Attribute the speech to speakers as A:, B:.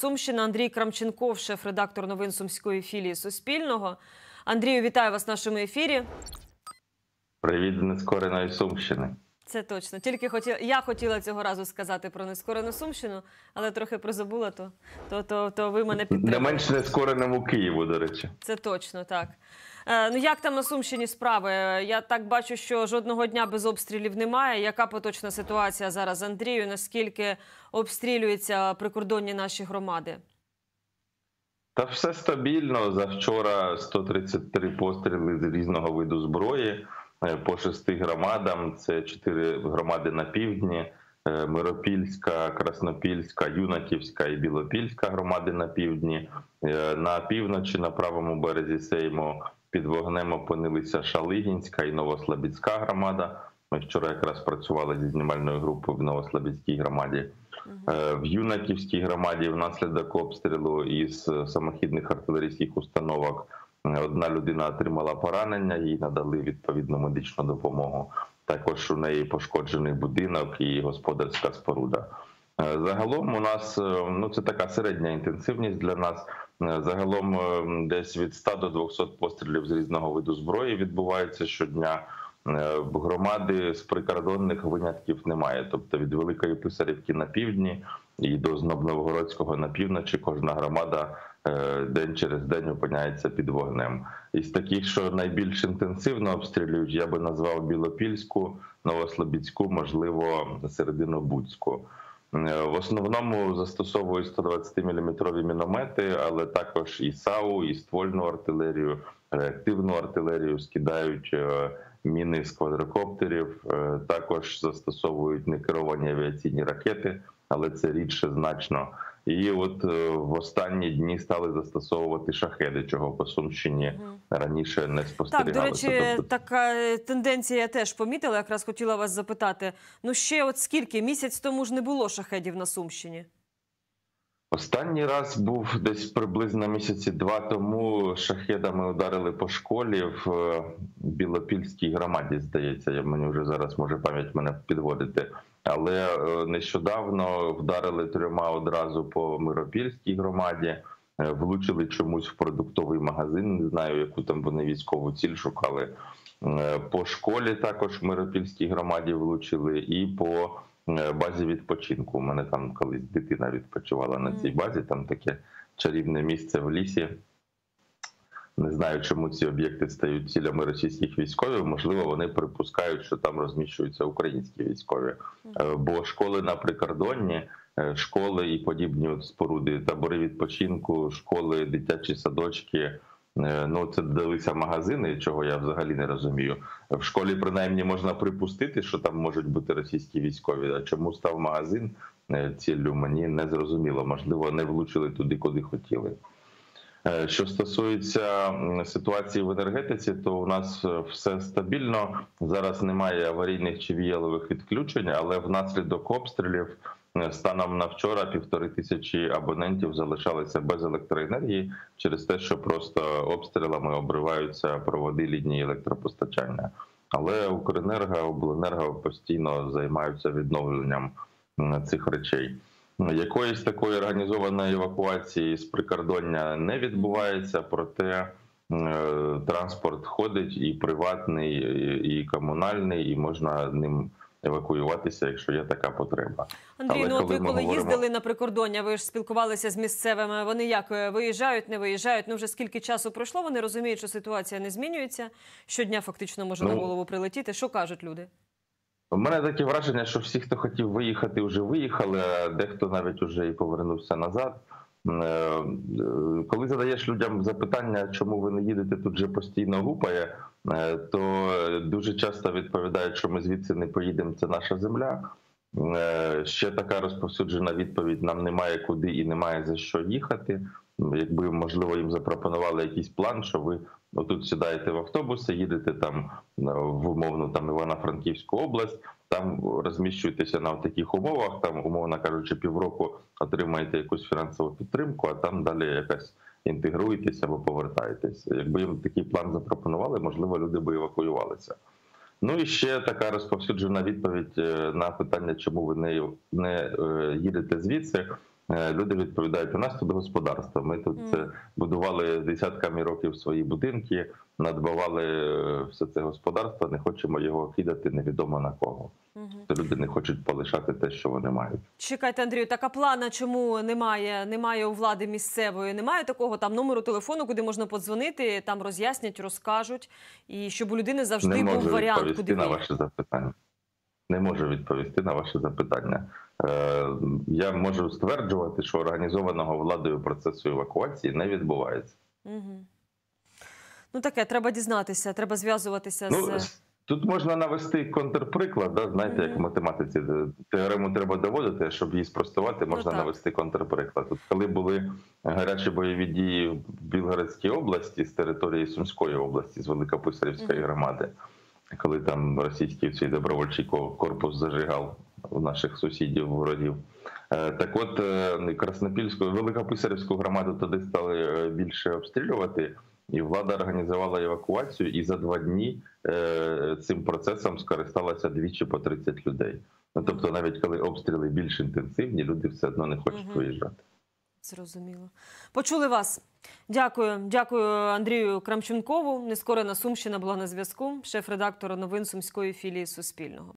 A: Сумщина Андрій Крамченков, шеф-редактор новин Сумської філії Суспільного. Андрію, вітаю вас в нашому ефірі.
B: Привіт з нескореної Сумщини.
A: Це точно. Тільки хотіла я хотіла цього разу сказати про нескорену Сумщину, але трохи прозабула, то то, то, то ви мене підтримали.
B: Не менш нескореному Києву, до речі.
A: Це точно так. Е, ну як там на Сумщині справи? Я так бачу, що жодного дня без обстрілів немає. Яка поточна ситуація зараз, Андрію? Наскільки обстрілюються прикордонні наші громади?
B: Та все стабільно. Завчора 133 постріли з різного виду зброї е, по шести громадам. Це чотири громади на півдні: е, Миропільська, Краснопільська, Юнаківська і Білопільська громади на півдні. На півночі, на правому березі Сейму, під вогнем опинилися Шалигінська і Новослабідська громада. Ми вчора якраз працювали зі знімальною групою в Новослабідській громаді. В Юнаківській громаді внаслідок обстрілу із самохідних артилерійських установок одна людина отримала поранення, їй надали відповідну медичну допомогу. Також у неї пошкоджений будинок і господарська споруда. Загалом у нас ну це така середня інтенсивність для нас. Загалом десь від 100 до 200 пострілів з різного виду зброї відбувається щодня. Громади з прикордонних винятків немає. Тобто від Великої Писарівки на півдні і до Знобновгородського на півночі кожна громада день через день опиняється під вогнем. Із таких, що найбільш інтенсивно обстрілюють, я би назвав Білопільську, Новослобідську, можливо, середину Буцьку. В основному застосовують 120-мм міномети, але також і САУ, і ствольну артилерію, реактивну артилерію скидають міни з квадрокоптерів. Також застосовують некеровані авіаційні ракети, але це рідше значно. І от в останні дні стали застосовувати шахеди, чого по Сумщині раніше не спостерігалося.
A: Так, до речі, тобто... така тенденція я теж помітила. Якраз хотіла вас запитати. Ну ще от скільки місяць тому ж не було шахедів на Сумщині?
B: Останній раз був десь приблизно місяці два тому. Шахедами ударили по школі в Білопільській громаді. Здається, я мені вже зараз може пам'ять мене підводити. Але нещодавно вдарили трьома одразу по Миропільській громаді, влучили чомусь в продуктовий магазин. Не знаю, яку там вони військову ціль шукали. По школі також в Миропільській громаді влучили і по базі відпочинку. У мене там колись дитина відпочивала на цій базі. Там таке чарівне місце в лісі. Не знаю, чому ці об'єкти стають цілями російських військових. Можливо, вони припускають, що там розміщуються українські військові, бо школи на прикордонні, школи і подібні споруди, табори відпочинку, школи, дитячі садочки. Ну, це додалися магазини, чого я взагалі не розумію. В школі принаймні можна припустити, що там можуть бути російські військові. А чому став магазин ціллю, мені не зрозуміло. Можливо, не влучили туди, куди хотіли. Що стосується ситуації в енергетиці, то у нас все стабільно. Зараз немає аварійних чи віялових відключень, але внаслідок обстрілів станом на вчора півтори тисячі абонентів залишалися без електроенергії через те, що просто обстрілами обриваються проводи лінії електропостачання. Але Укренерго, обленерго постійно займаються відновленням цих речей. Якоїсь такої організованої евакуації з прикордоння не відбувається, проте транспорт ходить і приватний, і комунальний, і можна ним евакуюватися, якщо є така потреба.
A: Андрій, Але ну от ви коли говоримо... їздили на прикордоння, ви ж спілкувалися з місцевими. Вони як виїжджають, не виїжджають? Ну вже скільки часу пройшло? Вони розуміють, що ситуація не змінюється. Щодня фактично може ну... на голову прилетіти. Що кажуть люди?
B: У мене таке враження, що всі, хто хотів виїхати, вже виїхали, а дехто навіть вже і повернувся назад. Коли задаєш людям запитання, чому ви не їдете, тут вже постійно гупає, то дуже часто відповідають, що ми звідси не поїдемо. Це наша земля. Ще така розповсюджена відповідь: нам немає куди і немає за що їхати. Якби можливо їм запропонували якийсь план, що ви отут сідаєте в автобуси, їдете там в умовну там Івано-Франківську область, там розміщуєтеся на таких умовах, там, умовно кажучи, півроку отримаєте якусь фінансову підтримку, а там далі якась інтегруєтесь або повертаєтесь. Якби їм такий план запропонували, можливо, люди би евакуювалися. Ну і ще така розповсюджена відповідь на питання, чому ви не, не їдете звідси. Е, Люди відповідають: у нас тут господарство. Ми тут е, будували десятками років свої будинки, надбавали е, все це господарство. Не хочемо його кидати невідомо на кого. То люди не хочуть полишати те, що вони мають.
A: Чекайте, Андрію, така плана чому немає? Немає у влади місцевої, немає такого там номеру телефону, куди можна подзвонити, там роз'яснять, розкажуть, і щоб у людини завжди
B: не
A: був
B: можу
A: варіант,
B: відповісти
A: куди
B: на ваше запитання. Не можу відповісти на ваше запитання. Е, я можу стверджувати, що організованого владою процесу евакуації не відбувається.
A: Угу. Ну таке, треба дізнатися, треба зв'язуватися
B: Ну,
A: з.
B: тут можна навести контрприклад. Да? Знаєте, як в математиці теорему треба доводити, щоб її спростувати, можна
A: Ну,
B: навести контрприклад. От коли були гарячі бойові дії в Білгородській області з території Сумської області, з Великописарівської
A: Мгм.
B: громади, коли там російський цей добровольчий ко- корпус зажигав у наших сусідів ворогів. Е, Так от е, Краснопільську, Великописарівську громаду туди стали е, більше обстрілювати, і влада організувала евакуацію, і за два дні цим процесом скористалося двічі по 30 людей. Ну тобто, навіть коли обстріли більш інтенсивні, люди все одно не хочуть
A: Мгм.
B: виїжджати.
A: Зрозуміло. Почули вас. Дякую. Дякую Андрію Крамченкову. Нескорена Сумщина була на зв'язку. Шеф-редактор новин Сумської філії Суспільного.